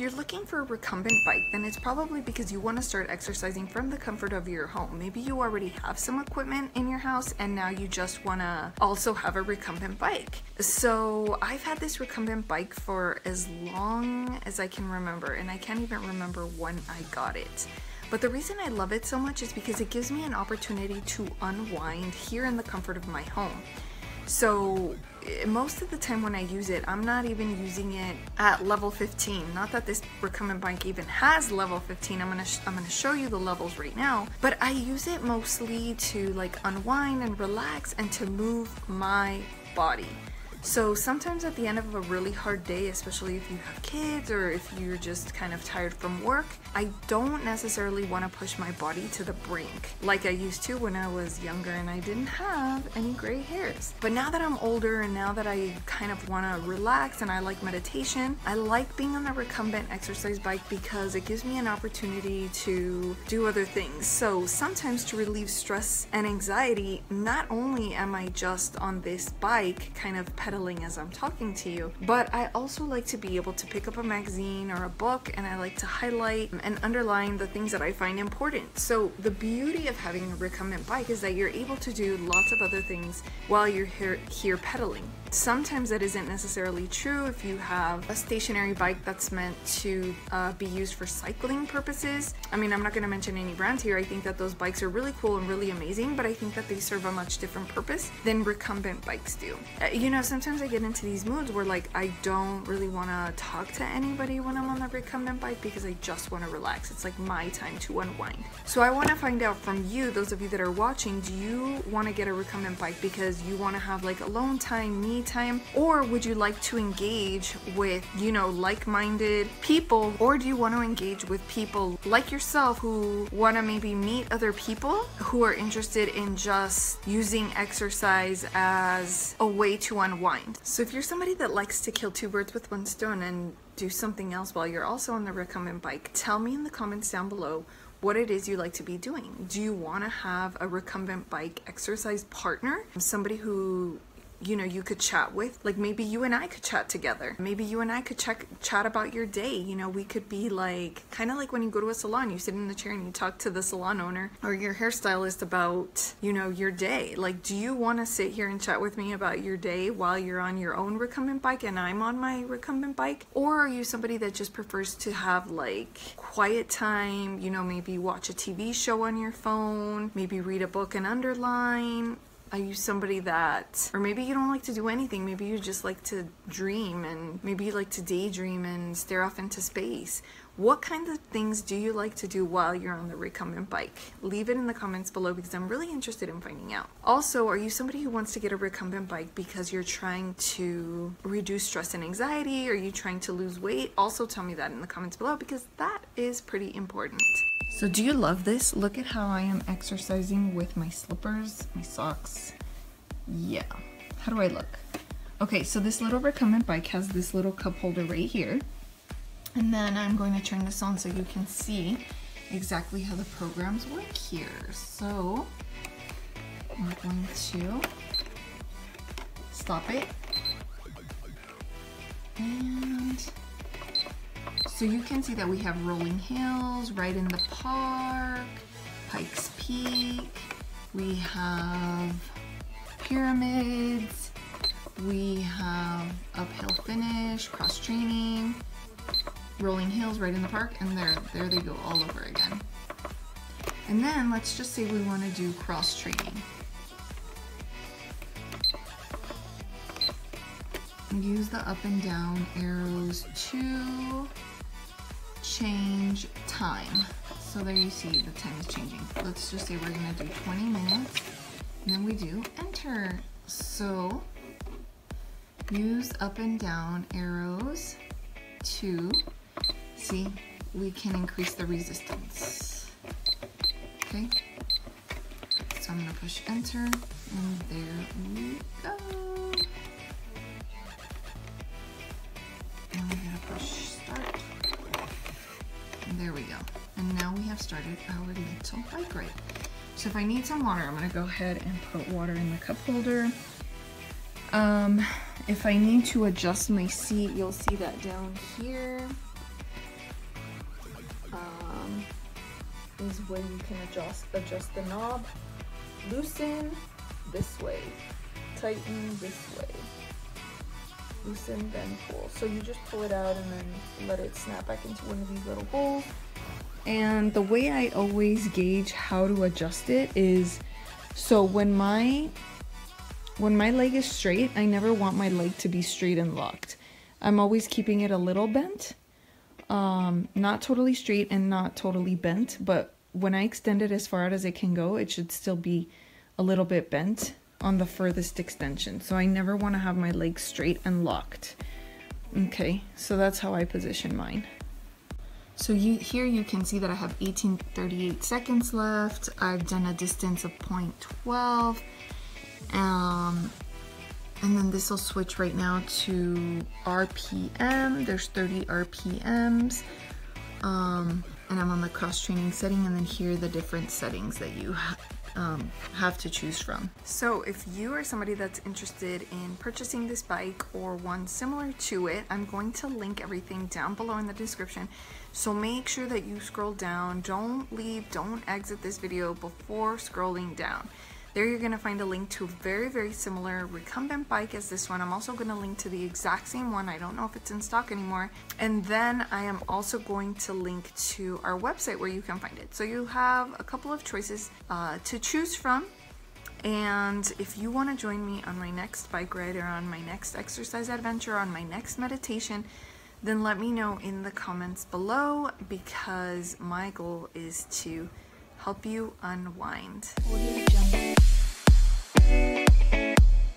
you're looking for a recumbent bike, then it's probably because you want to start exercising from the comfort of your home. Maybe you already have some equipment in your house and now you just want to also have a recumbent bike. So I've had this recumbent bike for as long as I can remember, and I can't even remember when I got it. But the reason I love it so much is because it gives me an opportunity to unwind here in the comfort of my home. So most of the time when I use it, I'm not even using it at level 15. Not that this recumbent bike even has level 15. I'm gonna I'm gonna show you the levels right now. But I use it mostly to like unwind and relax and to move my body. So sometimes at the end of a really hard day, especially if you have kids or if you're just kind of tired from work, I don't necessarily want to push my body to the brink like I used to when I was younger and I didn't have any gray hairs. But now that I'm older and now that I kind of want to relax and I like meditation, I like being on the recumbent exercise bike because it gives me an opportunity to do other things. So sometimes to relieve stress and anxiety, not only am I just on this bike kind of pedaling as I'm talking to you, but I also like to be able to pick up a magazine or a book and I like to highlight and underline the things that I find important. So the beauty of having a recumbent bike is that you're able to do lots of other things while you're here, here pedaling. Sometimes that isn't necessarily true if you have a stationary bike that's meant to uh, be used for cycling purposes. I mean, I'm not going to mention any brands here. I think that those bikes are really cool and really amazing, but I think that they serve a much different purpose than recumbent bikes do. Uh, you know, sometimes I get into these moods where like I don't really want to talk to anybody when I'm on the recumbent bike because I just want to relax. It's like my time to unwind. So I want to find out from you, those of you that are watching, do you want to get a recumbent bike because you want to have like alone time, me time? Or would you like to engage with, you know, like-minded people? Or do you want to engage with people like yourself who want to maybe meet other people who are interested in just using exercise as a way to unwind? So if you're somebody that likes to kill two birds with one stone and do something else while you're also on the recumbent bike, tell me in the comments down below what it is you like to be doing. Do you want to have a recumbent bike exercise partner? Somebody who you know you could chat with like maybe you and i could chat together. Maybe you and i could check chat about your day. You know we could be like kind of like when you go to a salon you sit in the chair and you talk to the salon owner or your hairstylist about you know your day. Like do you want to sit here and chat with me about your day while you're on your own recumbent bike and i'm on my recumbent bike? Or are you somebody that just prefers to have like quiet time? You know maybe watch a tv show on your phone maybe read a book and underline are you somebody that, or maybe you don't like to do anything, maybe you just like to dream and maybe you like to daydream and stare off into space. What kind of things do you like to do while you're on the recumbent bike? Leave it in the comments below because I'm really interested in finding out. Also, are you somebody who wants to get a recumbent bike because you're trying to reduce stress and anxiety? Are you trying to lose weight? Also tell me that in the comments below because that is pretty important. So do you love this? Look at how I am exercising with my slippers, my socks. Yeah. How do I look? Okay, so this little recumbent bike has this little cup holder right here. And then I'm going to turn this on so you can see exactly how the programs work here. So I'm going to stop it. And so you can see that we have rolling hills ride in the park, Pikes Peak, we have pyramids, we have uphill finish, cross training, rolling hills ride in the park, and there, there they go all over again. And then let's just say we want to do cross training. Use the up and down arrows to change time. So there you see the time is changing. Let's just say we're gonna do 20 minutes and then we do enter. So use up and down arrows to see we can increase the resistance. Okay, so I'm gonna push enter and there we go. Started our little bike ride. So if I need some water, I'm gonna go ahead and put water in the cup holder. Um, if I need to adjust my seat, you'll see that down here. um, is where you can adjust adjust the knob. Loosen this way, tighten this way. Loosen then pull. So you just pull it out and then let it snap back into one of these little holes. And the way I always gauge how to adjust it is so when my when my leg is straight, I never want my leg to be straight and locked. I'm always keeping it a little bent. Um, not totally straight and not totally bent, but when I extend it as far out as it can go, it should still be a little bit bent on the furthest extension. So I never want to have my legs straight and locked. Okay, so that's how I position mine. So you here you can see that I have 1838 seconds left. I've done a distance of 0.12. Um, and then this will switch right now to RPM. There's 30 RPMs. Um, and I'm on the cross training setting and then here are the different settings that you um, have to choose from. So if you are somebody that's interested in purchasing this bike or one similar to it, I'm going to link everything down below in the description. So make sure that you scroll down. Don't leave, don't exit this video before scrolling down. There you're going to find a link to a very, very similar recumbent bike as this one. I'm also going to link to the exact same one. I don't know if it's in stock anymore. And then I am also going to link to our website where you can find it. So you have a couple of choices uh, to choose from. And if you want to join me on my next bike ride or on my next exercise adventure, on my next meditation, then let me know in the comments below because my goal is to help you unwind.